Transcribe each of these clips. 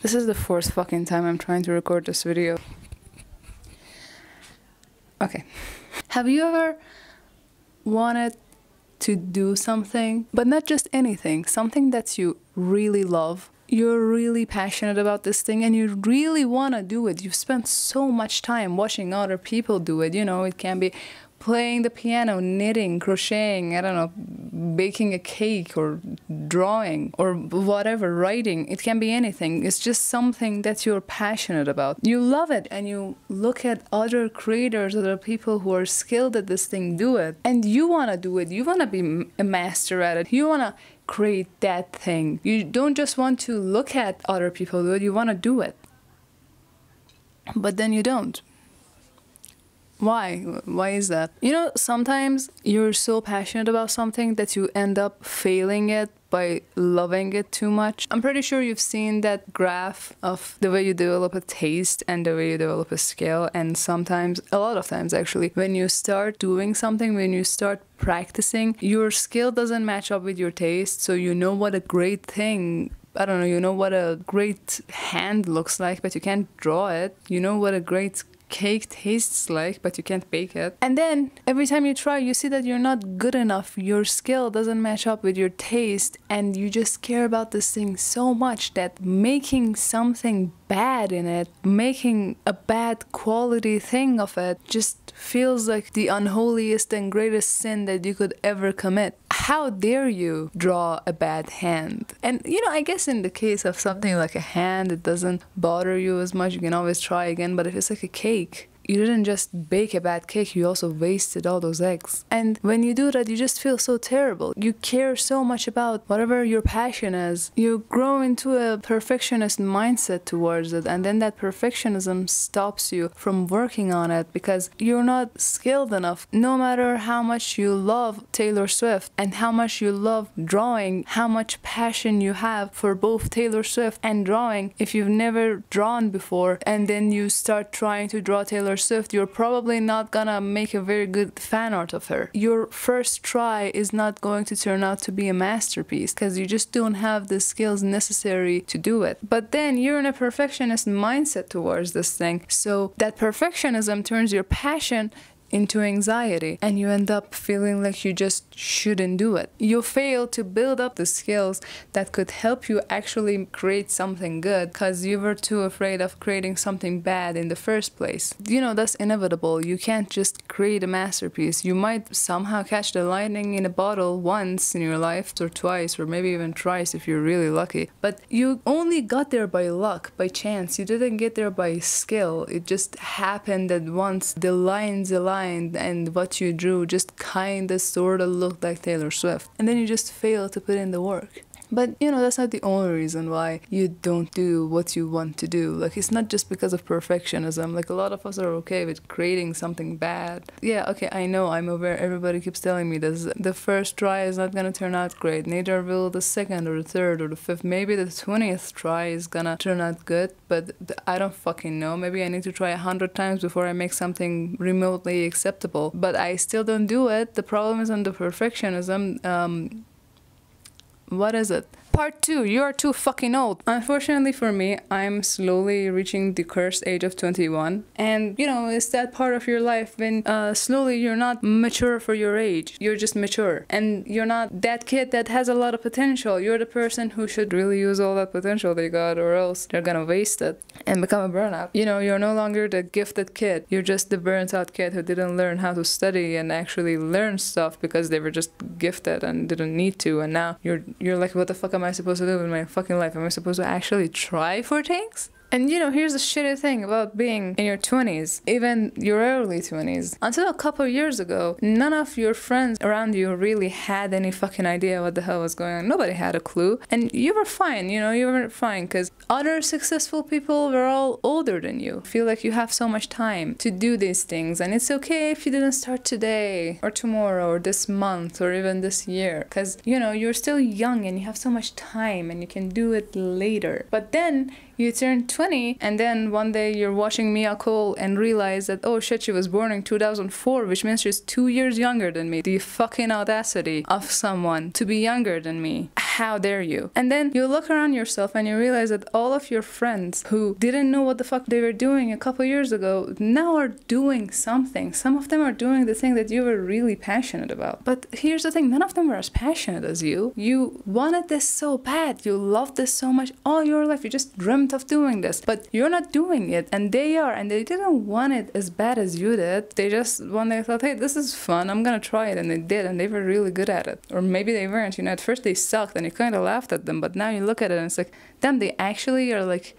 This is the fourth fucking time I'm trying to record this video. Okay. Have you ever wanted to do something, but not just anything, something that you really love? You're really passionate about this thing and you really want to do it. You've spent so much time watching other people do it. You know, it can be playing the piano, knitting, crocheting, I don't know, baking a cake or drawing or whatever, writing. It can be anything. It's just something that you're passionate about. You love it and you look at other creators, other people who are skilled at this thing do it. And you want to do it. You want to be a master at it. You want to create that thing. You don't just want to look at other people do it, you want to do it. But then you don't why? Why is that? You know, sometimes you're so passionate about something that you end up failing it by loving it too much. I'm pretty sure you've seen that graph of the way you develop a taste and the way you develop a skill. And sometimes, a lot of times actually, when you start doing something, when you start practicing, your skill doesn't match up with your taste. So you know what a great thing I don't know, you know what a great hand looks like, but you can't draw it. You know what a great cake tastes like, but you can't bake it. And then every time you try, you see that you're not good enough. Your skill doesn't match up with your taste, and you just care about this thing so much that making something bad in it, making a bad quality thing of it, just feels like the unholiest and greatest sin that you could ever commit. How dare you draw a bad hand? And you know, I guess in the case of something like a hand, it doesn't bother you as much. You can always try again. But if it's like a cake, you didn't just bake a bad cake, you also wasted all those eggs. And when you do that, you just feel so terrible. You care so much about whatever your passion is. You grow into a perfectionist mindset towards it, and then that perfectionism stops you from working on it because you're not skilled enough. No matter how much you love Taylor Swift and how much you love drawing, how much passion you have for both Taylor Swift and drawing, if you've never drawn before and then you start trying to draw Taylor Swift, you're probably not gonna make a very good fan art of her. Your first try is not going to turn out to be a masterpiece because you just don't have the skills necessary to do it. But then you're in a perfectionist mindset towards this thing. So that perfectionism turns your passion into anxiety and you end up feeling like you just shouldn't do it. You fail to build up the skills that could help you actually create something good because you were too afraid of creating something bad in the first place. You know, that's inevitable. You can't just create a masterpiece. You might somehow catch the lightning in a bottle once in your life or twice or maybe even twice if you're really lucky. But you only got there by luck, by chance. You didn't get there by skill. It just happened that once the lines aligned and what you drew just kind of sort of looked like Taylor Swift. And then you just fail to put in the work. But you know, that's not the only reason why you don't do what you want to do. Like, it's not just because of perfectionism. Like, a lot of us are okay with creating something bad. Yeah, okay, I know, I'm aware. Everybody keeps telling me this. The first try is not gonna turn out great. Neither will the second or the third or the fifth. Maybe the 20th try is gonna turn out good, but I don't fucking know. Maybe I need to try a hundred times before I make something remotely acceptable. But I still don't do it. The problem is on the perfectionism. Um, what is it? Part 2, you are too fucking old. Unfortunately for me, I'm slowly reaching the cursed age of 21. And, you know, it's that part of your life when uh, slowly you're not mature for your age. You're just mature. And you're not that kid that has a lot of potential. You're the person who should really use all that potential they got, or else they're gonna waste it and become a burnout. You know, you're no longer the gifted kid. You're just the burnt out kid who didn't learn how to study and actually learn stuff because they were just gifted and didn't need to. And now you're you're like, what the fuck am I supposed to do with my fucking life? Am I supposed to actually try for things? And you know, here's the shitty thing about being in your 20s, even your early 20s. Until a couple years ago, none of your friends around you really had any fucking idea what the hell was going on. Nobody had a clue. And you were fine, you know, you were fine because other successful people were all older than you. Feel like you have so much time to do these things. And it's okay if you didn't start today or tomorrow or this month or even this year because, you know, you're still young and you have so much time and you can do it later. But then You turn 20 and then one day you're watching Mia Cole and realize that, oh shit, she was born in 2004, which means she's two years younger than me. The fucking audacity of someone to be younger than me. How dare you? And then you look around yourself and you realize that all of your friends who didn't know what the fuck they were doing a couple years ago now are doing something. Some of them are doing the thing that you were really passionate about. But here's the thing none of them were as passionate as you. You wanted this so bad. You loved this so much all your life. You just dreamt of doing this. But you're not doing it. And they are. And they didn't want it as bad as you did. They just one day thought, hey, this is fun. I'm to try it. And they did. And they were really good at it. Or maybe they weren't. You know, at first they sucked and you kind of laughed at them. But now you look at it and it's like, damn, they actually are like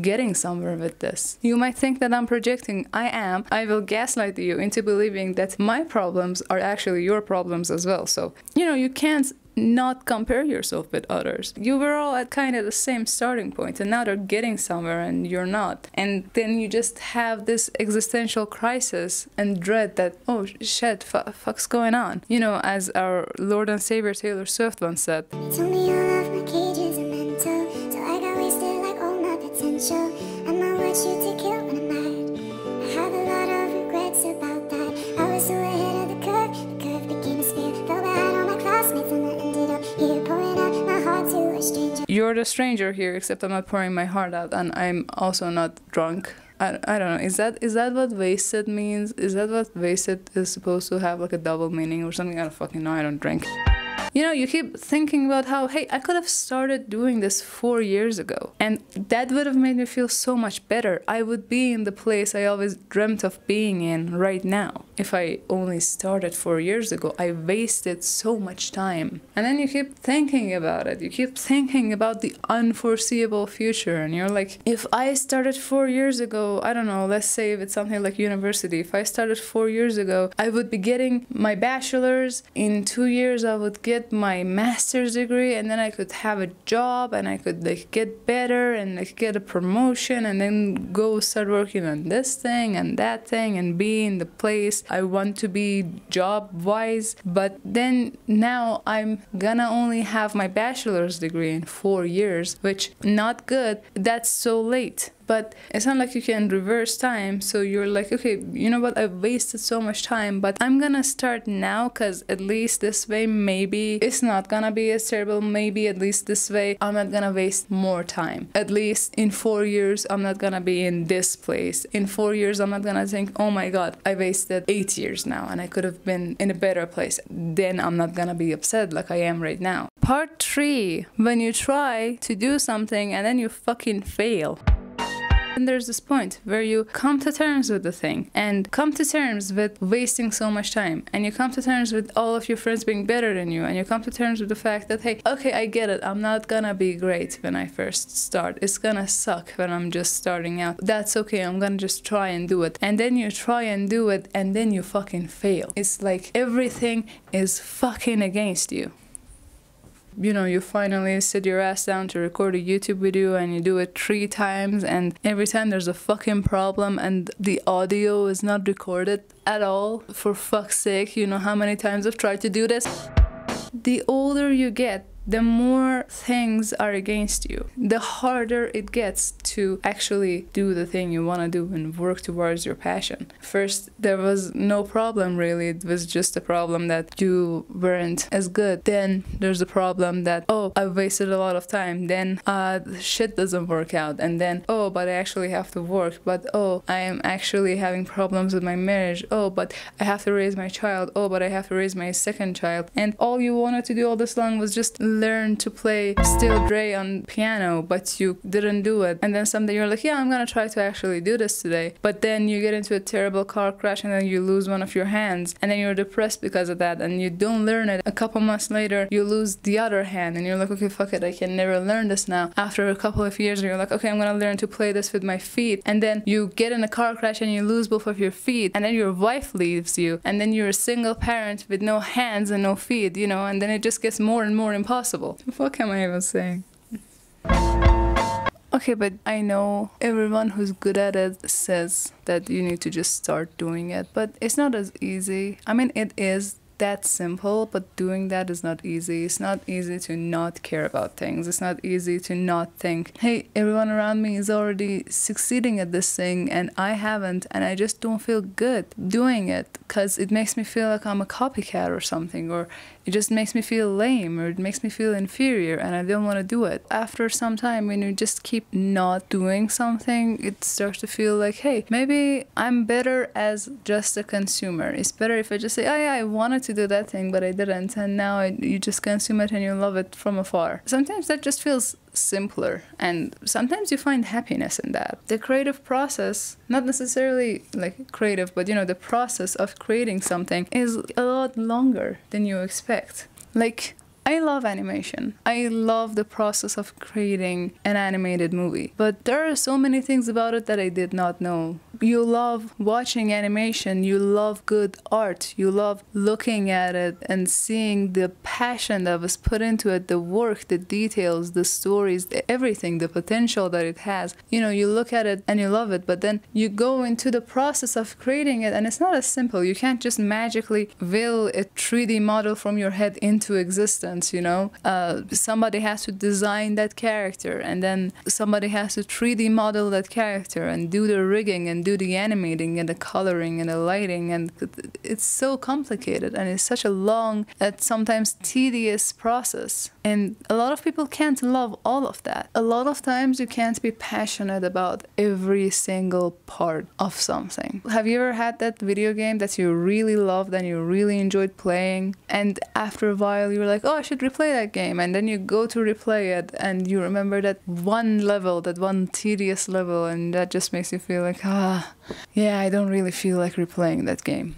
getting somewhere with this. You might think that I'm projecting. I am. I will gaslight you into believing that my problems are actually your problems as well. So, you know, you can't not compare yourself with others. You were all at kind of the same starting point, and now they're getting somewhere and you're not. And then you just have this existential crisis and dread that, oh shit, fuck's going on? You know, as our Lord and Savior Taylor Swift once said. The stranger here, except I'm not pouring my heart out, and I'm also not drunk. I, I don't know. Is that is that what wasted means? Is that what wasted is supposed to have like a double meaning or something? I don't fucking know. I don't drink. You know, you keep thinking about how, hey, I could have started doing this four years ago, and that would have made me feel so much better. I would be in the place I always dreamt of being in right now. If I only started four years ago, I wasted so much time. And then you keep thinking about it. You keep thinking about the unforeseeable future, and you're like, if I started four years ago, I don't know, let's say if it's something like university, if I started four years ago, I would be getting my bachelor's. In two years, I would get get my master's degree and then I could have a job and I could like get better and like get a promotion and then go start working on this thing and that thing and be in the place I want to be job wise. But then now I'm gonna only have my bachelor's degree in four years, which not good. That's so late but it's not like you can reverse time so you're like okay you know what i've wasted so much time but i'm gonna start now because at least this way maybe it's not gonna be as terrible maybe at least this way i'm not gonna waste more time. At least in four years i'm not gonna be in this place. In four years i'm not gonna think oh my god i wasted eight years now and i could have been in a better place. Then i'm not gonna be upset like i am right now. Part three when you try to do something and then you fucking fail and there's this point where you come to terms with the thing and come to terms with wasting so much time. And you come to terms with all of your friends being better than you. And you come to terms with the fact that, hey, okay, I get it. I'm not gonna be great when I first start. It's gonna suck when I'm just starting out. That's okay. I'm gonna just try and do it. And then you try and do it and then you fucking fail. It's like everything is fucking against you you know you finally sit your ass down to record a youtube video and you do it three times and every time there's a fucking problem and the audio is not recorded at all? For fuck's sake you know how many times i've tried to do this? The older you get the more things are against you, the harder it gets to actually do the thing you want to do and work towards your passion. First, there was no problem really, it was just a problem that you weren't as good. Then there's a problem that, oh, I wasted a lot of time. Then uh, shit doesn't work out. And then, oh, but I actually have to work. But oh, I am actually having problems with my marriage. Oh, but I have to raise my child. Oh, but I have to raise my second child. And all you wanted to do all this long was just learn to play Still Dre on piano, but you didn't do it. And then someday you're like, yeah, I'm gonna try to actually do this today. But then you get into a terrible car crash and then you lose one of your hands. And then you're depressed because of that and you don't learn it. A couple months later, you lose the other hand and you're like, okay, fuck it, I can never learn this now. After a couple of years, you're like, okay, I'm gonna learn to play this with my feet. And then you get in a car crash and you lose both of your feet. And then your wife leaves you. And then you're a single parent with no hands and no feet, you know, and then it just gets more and more impossible impossible. What am I even saying? Okay, but I know everyone who's good at it says that you need to just start doing it, but it's not as easy. I mean, it is that simple, but doing that is not easy. It's not easy to not care about things. It's not easy to not think, hey, everyone around me is already succeeding at this thing and I haven't, and I just don't feel good doing it because it makes me feel like I'm a copycat or something, or it just makes me feel lame, or it makes me feel inferior, and I don't want to do it. After some time, when you just keep not doing something, it starts to feel like, hey, maybe I'm better as just a consumer. It's better if I just say, oh yeah, I wanted to do that thing, but I didn't, and now I, you just consume it and you love it from afar. Sometimes that just feels simpler and sometimes you find happiness in that the creative process not necessarily like creative but you know the process of creating something is a lot longer than you expect like I love animation. I love the process of creating an animated movie. But there are so many things about it that I did not know. You love watching animation, you love good art, you love looking at it and seeing the passion that was put into it, the work, the details, the stories, everything, the potential that it has. You know, you look at it and you love it, but then you go into the process of creating it and it's not as simple. You can't just magically will a 3D model from your head into existence you know uh, somebody has to design that character and then somebody has to 3d model that character and do the rigging and do the animating and the coloring and the lighting and it's so complicated and it's such a long and sometimes tedious process and a lot of people can't love all of that. A lot of times you can't be passionate about every single part of something. Have you ever had that video game that you really loved and you really enjoyed playing? And after a while you were like oh I should replay that game. And then you go to replay it and you remember that one level that one tedious level and that just makes you feel like ah yeah i don't really feel like replaying that game.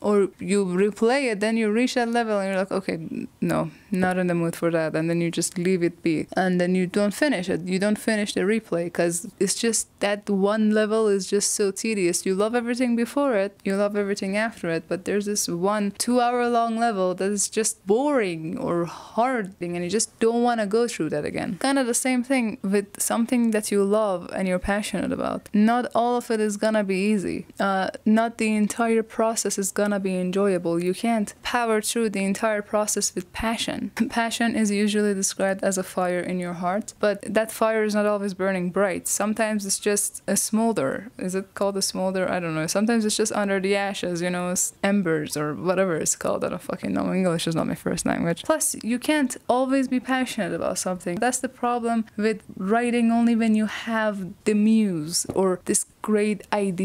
Or you replay it then you reach that level and you're like okay no not in the mood for that. And then you just leave it be. And then you don't finish it. You don't finish the replay because it's just that one level is just so tedious. You love everything before it you love everything after it but there's this one two hour long level that is just boring or hard thing and you just don't want to go through that again. Kind of the same thing with something that you love and you're passionate about. Not all of it is gonna be easy uh, not the entire process is gonna be enjoyable you can't power through the entire process with passion passion. Passion is usually described as a fire in your heart, but that fire is not always burning bright. Sometimes it's just a smolder. Is it called a smolder? I don't know. Sometimes it's just under the ashes, you know, embers or whatever it's called. I don't fucking know. English is not my first language. Plus, you can't always be passionate about something. That's the problem with writing only when you have the muse or this great idea.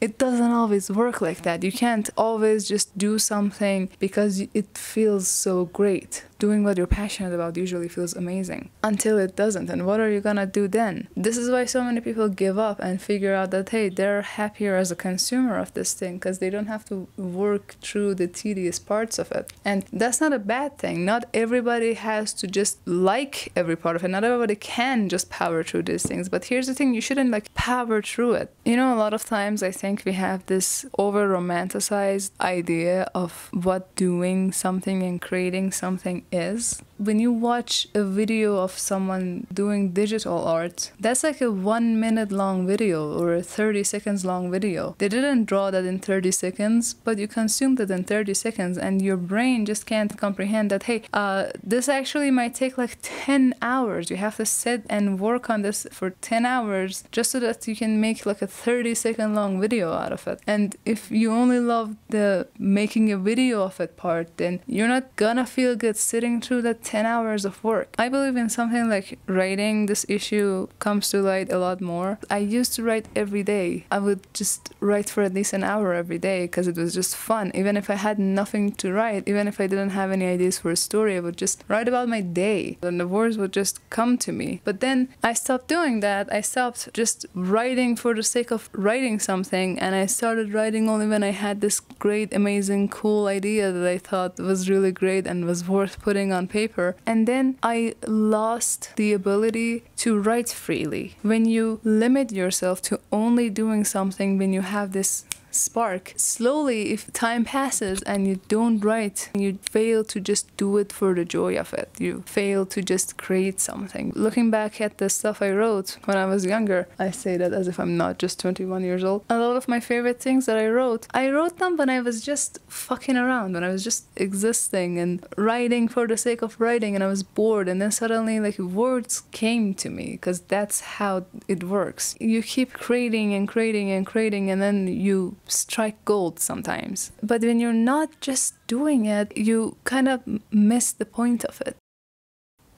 It doesn't always work like that. You can't always just do something because it feels so great doing what you're passionate about usually feels amazing until it doesn't. And what are you gonna do then? This is why so many people give up and figure out that hey, they're happier as a consumer of this thing because they don't have to work through the tedious parts of it. And that's not a bad thing. Not everybody has to just like every part of it. Not everybody can just power through these things. But here's the thing you shouldn't like power through it. You know, a lot of times I think we have this over romanticized idea of what doing something and creating something is when you watch a video of someone doing digital art, that's like a one minute long video or a 30 seconds long video. They didn't draw that in 30 seconds, but you consumed it in 30 seconds, and your brain just can't comprehend that, hey, uh, this actually might take like 10 hours. You have to sit and work on this for 10 hours just so that you can make like a 30 second long video out of it. And if you only love the making a video of it part, then you're not gonna feel good sitting through that 10 hours of work. I believe in something like writing. This issue comes to light a lot more. I used to write every day. I would just write for at least an hour every day because it was just fun. Even if I had nothing to write, even if I didn't have any ideas for a story, I would just write about my day and the words would just come to me. But then I stopped doing that. I stopped just writing for the sake of writing something and I started writing only when I had this great, amazing, cool idea that I thought was really great and was worth putting on paper paper. And then I lost the ability to write freely. When you limit yourself to only doing something when you have this spark. Slowly, if time passes and you don't write, you fail to just do it for the joy of it. You fail to just create something. Looking back at the stuff I wrote when I was younger, I say that as if I'm not just 21 years old. A lot of my favorite things that I wrote, I wrote them when I was just fucking around, when I was just existing and writing for the sake of writing and I was bored and then suddenly like words came to me because that's how it works. You keep creating and creating and creating and then you strike gold sometimes. But when you're not just doing it, you kind of miss the point of it.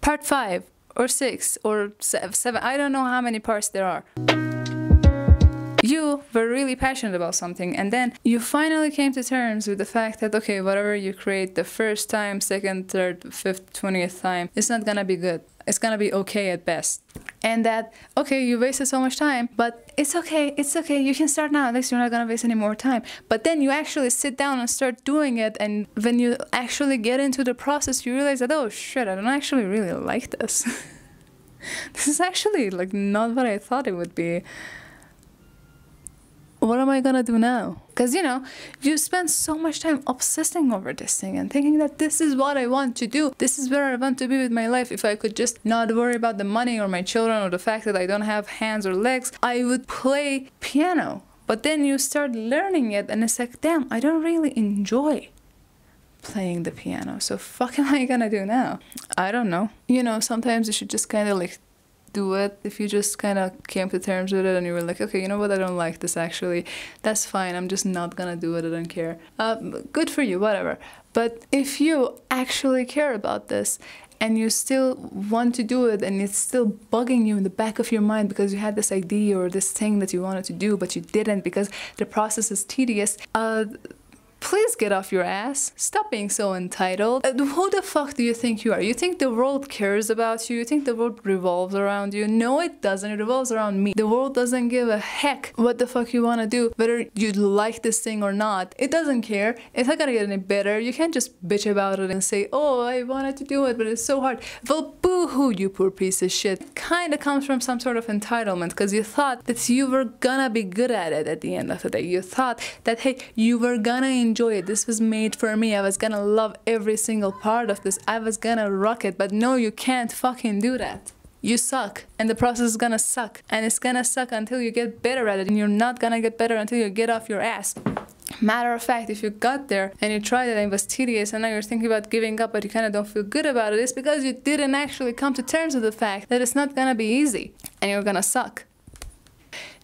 Part 5 or 6 or 7, I don't know how many parts there are you were really passionate about something and then you finally came to terms with the fact that okay whatever you create the first time second third fifth twentieth time it's not gonna be good it's gonna be okay at best and that okay you wasted so much time but it's okay it's okay you can start now at least you're not gonna waste any more time. But then you actually sit down and start doing it and when you actually get into the process you realize that oh shit i don't actually really like this. This is actually like not what i thought it would be what am I gonna do now? Because you know, you spend so much time obsessing over this thing and thinking that this is what I want to do, this is where I want to be with my life. If I could just not worry about the money or my children or the fact that I don't have hands or legs, I would play piano. But then you start learning it and it's like, damn, I don't really enjoy playing the piano. So fuck am I gonna do now? I don't know. You know, sometimes you should just kind of like do it. If you just kind of came to terms with it and you were like okay you know what? I don't like this actually. That's fine. I'm just not gonna do it. I don't care. Uh, good for you whatever. But if you actually care about this and you still want to do it and it's still bugging you in the back of your mind because you had this idea or this thing that you wanted to do but you didn't because the process is tedious uh, Please get off your ass. Stop being so entitled. Uh, who the fuck do you think you are? You think the world cares about you? You think the world revolves around you? No, it doesn't. It revolves around me. The world doesn't give a heck what the fuck you want to do, whether you like this thing or not. It doesn't care. It's not gonna get any better. You can't just bitch about it and say, oh, I wanted to do it, but it's so hard. Well, boo hoo, you poor piece of shit. Kinda comes from some sort of entitlement because you thought that you were gonna be good at it at the end of the day. You thought that, hey, you were gonna enjoy it. This was made for me. I was gonna love every single part of this. I was gonna rock it. But no, you can't fucking do that. You suck, and the process is gonna suck, and it's gonna suck until you get better at it, and you're not gonna get better until you get off your ass. Matter of fact, if you got there and you tried it and it was tedious and now you're thinking about giving up but you kind of don't feel good about it, it's because you didn't actually come to terms with the fact that it's not gonna be easy and you're gonna suck.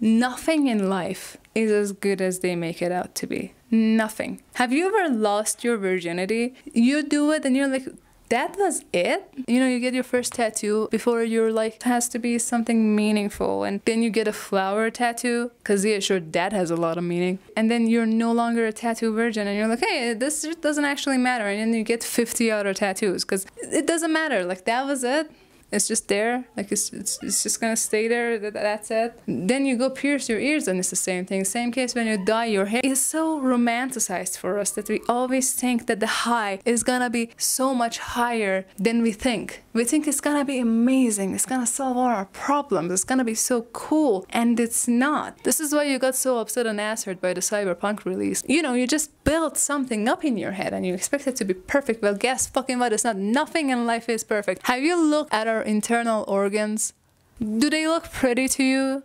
Nothing in life is as good as they make it out to be. Nothing. Have you ever lost your virginity? You do it and you're like, that was it? You know, you get your first tattoo before you're like, has to be something meaningful. And then you get a flower tattoo, because yeah, sure, that has a lot of meaning. And then you're no longer a tattoo virgin and you're like, hey, this doesn't actually matter. And then you get 50 other tattoos, because it doesn't matter. Like, that was it. It's just there, like it's, it's, it's just gonna stay there, that, that's it. Then you go pierce your ears and it's the same thing. Same case when you dye your hair. It's so romanticized for us that we always think that the high is gonna be so much higher than we think. We think it's gonna be amazing, it's gonna solve all our problems, it's gonna be so cool, and it's not. This is why you got so upset and answered by the Cyberpunk release. You know, you just built something up in your head and you expect it to be perfect. Well, guess fucking what? It's not. Nothing in life is perfect. Have you looked at our internal organs? Do they look pretty to you?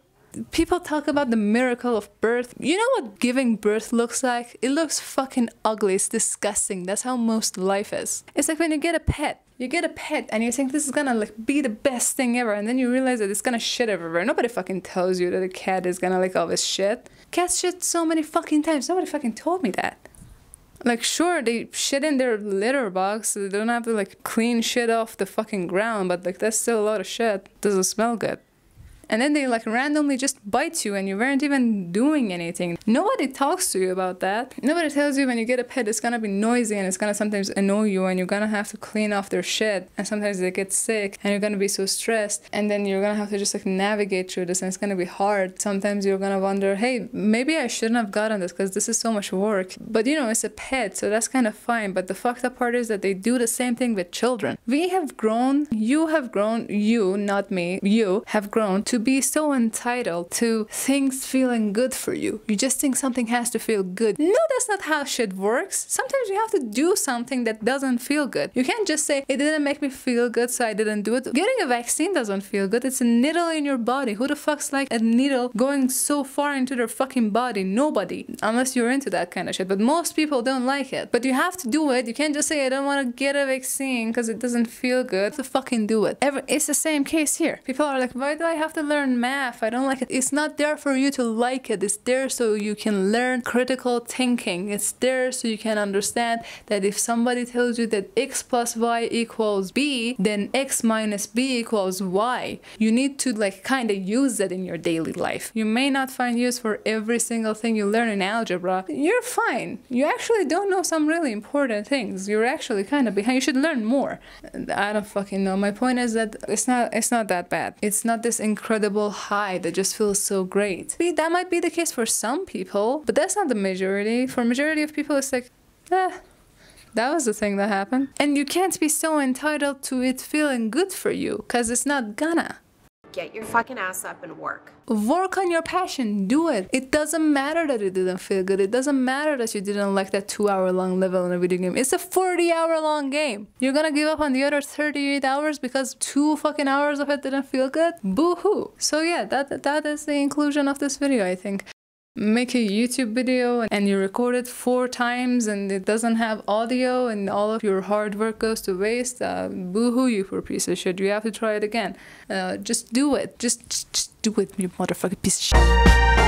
People talk about the miracle of birth. You know what giving birth looks like? It looks fucking ugly. It's disgusting. That's how most life is. It's like when you get a pet. You get a pet and you think this is gonna like be the best thing ever, and then you realize that it's gonna shit everywhere. Nobody fucking tells you that a cat is gonna like all this shit. Cats shit so many fucking times. Nobody fucking told me that. Like, sure, they shit in their litter box. So they don't have to, like, clean shit off the fucking ground, but, like, that's still a lot of shit. Doesn't smell good and then they like randomly just bite you and you weren't even doing anything. Nobody talks to you about that. Nobody tells you when you get a pet it's gonna be noisy and it's gonna sometimes annoy you and you're gonna have to clean off their shit and sometimes they get sick and you're gonna be so stressed and then you're gonna have to just like navigate through this and it's gonna be hard. Sometimes you're gonna wonder, hey, maybe I shouldn't have gotten this because this is so much work. But you know, it's a pet, so that's kind of fine. But the fucked up part is that they do the same thing with children. We have grown, you have grown, you, not me, you have grown to to be so entitled to things feeling good for you. You just think something has to feel good. No, that's not how shit works. Sometimes you have to do something that doesn't feel good. You can't just say, it didn't make me feel good, so I didn't do it. Getting a vaccine doesn't feel good. It's a needle in your body. Who the fuck's like a needle going so far into their fucking body? Nobody. Unless you're into that kind of shit. But most people don't like it. But you have to do it. You can't just say, I don't want to get a vaccine because it doesn't feel good. To fucking do it. Every, it's the same case here. People are like, why do I have to learn math? I don't like it. It's not there for you to like it. It's there so you can learn critical thinking. It's there so you can understand that if somebody tells you that x plus y equals b, then x minus b equals y. You need to like kind of use that in your daily life. You may not find use for every single thing you learn in algebra. You're fine. You actually don't know some really important things. You're actually kind of behind. You should learn more. I don't fucking know. My point is that it's not it's not that bad. It's not this incredible high that just feels so great. That might be the case for some people, but that's not the majority. For majority of people it's like, eh, that was the thing that happened. And you can't be so entitled to it feeling good for you, because it's not gonna. Get your fucking ass up and work. Work on your passion. Do it. It doesn't matter that it didn't feel good. It doesn't matter that you didn't like that two hour long level in a video game. It's a 40 hour long game. You're gonna give up on the other 38 hours because two fucking hours of it didn't feel good? Boo hoo. So, yeah, that, that is the inclusion of this video, I think make a YouTube video and you record it four times and it doesn't have audio and all of your hard work goes to waste, uh, boo-hoo you poor piece of shit. You have to try it again. Uh, just do it. Just, just, just do it, you motherfucking piece of shit.